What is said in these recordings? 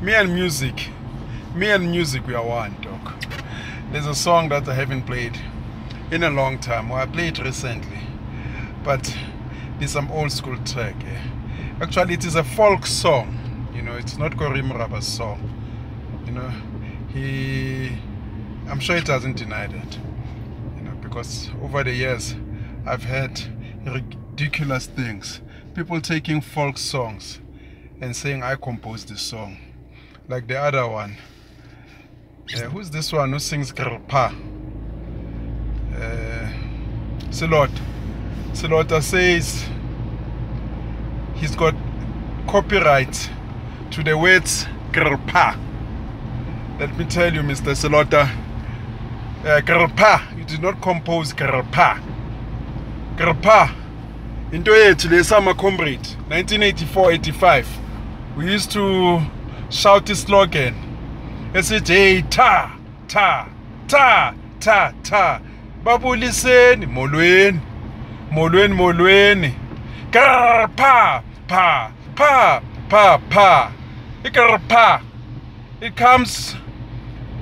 me and music, me and music, we are one, dog. There's a song that I haven't played in a long time. Well, I played recently, but it's some old school track. eh. Actually, it is a folk song. You know, it's not Korim Raba's song. You know, he, I'm sure he doesn't deny that. You know, because over the years, I've heard ridiculous things. People taking folk songs and saying I composed this song. Like the other one. Uh, who's this one who sings Grpa? Uh, Silot. Selota says he's got copyright to the words Grpa. Let me tell you, Mr. Selota, uh, Grpa, you did not compose Grpa. Grpa, into yethu lesama comrade 1984-85 we used to shout the slogan. Esithi hey tha tha tha tha tha babuliseni molweni. Molweni molweni. Grr, pa pa pa pa pa. It comes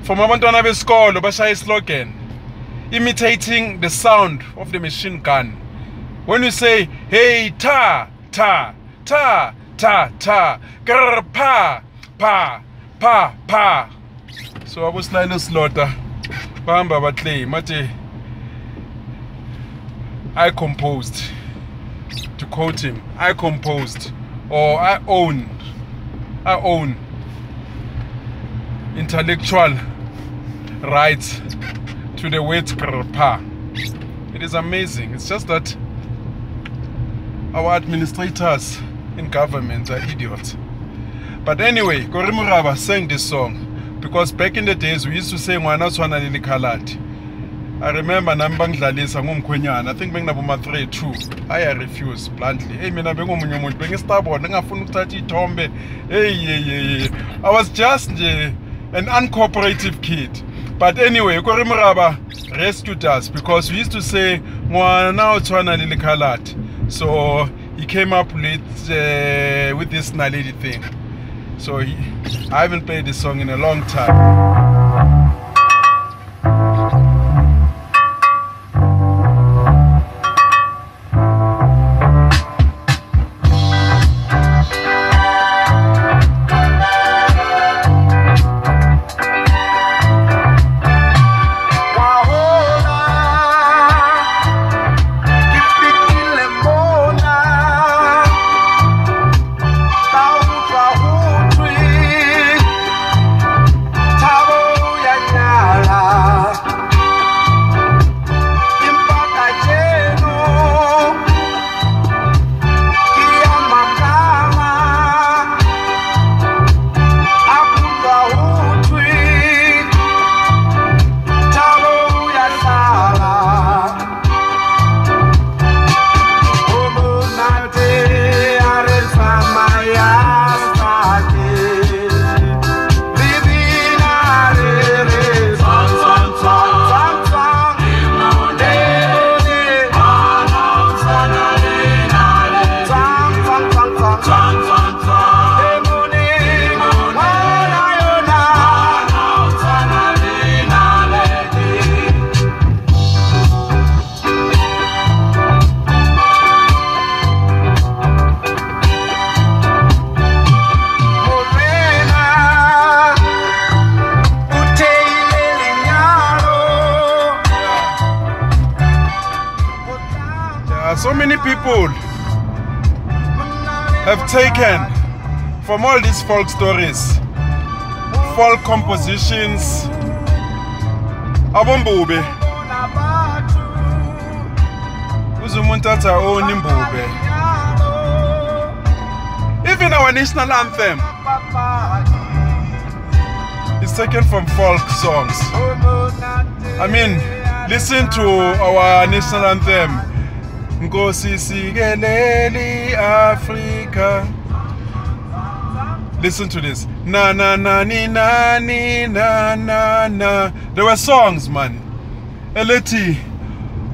from abantwana besikolo bashaya islogan imitating the sound of the machine gun. When you say hey ta ta ta ta ta grr, pa pa pa pa. So abosilale Selota bahamba baclaim athi i composed to quote him i composed or i own i own intellectual rights to the word pa. It is amazing. It's just that our administrators in government are idiots. But anyway, Korimuraba sang this song because back in the days we used to say Ngwana Tshwana le Likhalati. I remember nami bangidlalisa ngumkhwenyana. I think benginabo ma 3 2. I refuse bluntly. Hey mina bengomunye umuntu bengistabona ngafuna ukuthatha ithombe. Hey hey hey. I was just nje an uncooperative kid. But anyway, Korimuraba rescued us because we used to say Ngwana Tshwana le Likhalati. So he came up with uh, with this Naledi thing. So he, I haven't played this song in a long time. So many people have taken from all these folk stories, folk compositions, abombube uze umuntu athi awoni even our national anthem is taken from folk songs. I mean listen to our national anthem nkosi sikeleli afrika. Listen to this. Na na na ni na ni na na na. There were songs man. Elethi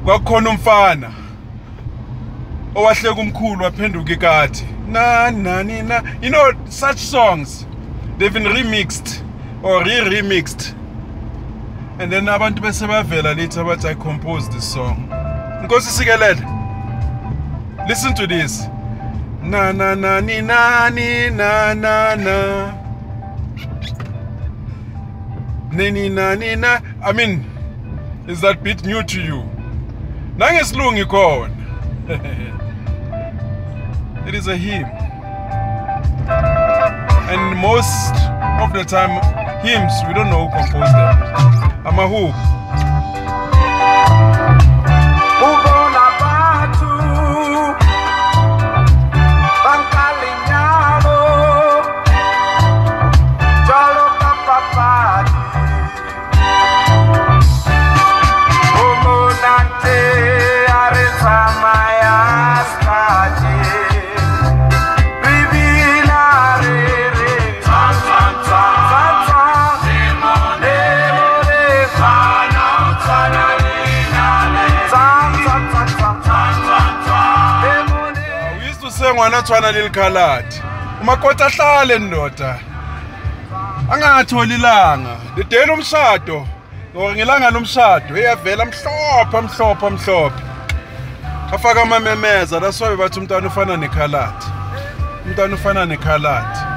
kwakukhona umfana owahleka umkhulu waphenduka ikati na na ni na. You know such songs they've been remixed or re-remixed. And then abantu bese bavela lithi abathi i composed this song. Nkosi sikelele listen to this. Na na na ni na ni na na na. Ni ni na ni na. I mean is that bit new to you? Nangesilungu ikhona it is a hymn. And most of the time hymns we don't know who composed them. Amahu we used to say ngwana tshwana lelikhalathi. Umakoti ahlale ndoda. Angatholi ilanga. Lidela umshado. Or ngelanga lomshado eyavela mhlophe mhlophe mhlophe. Afaka amamemeza why bathi umntwana ufana nekhalathi. Umntwana ufana nale.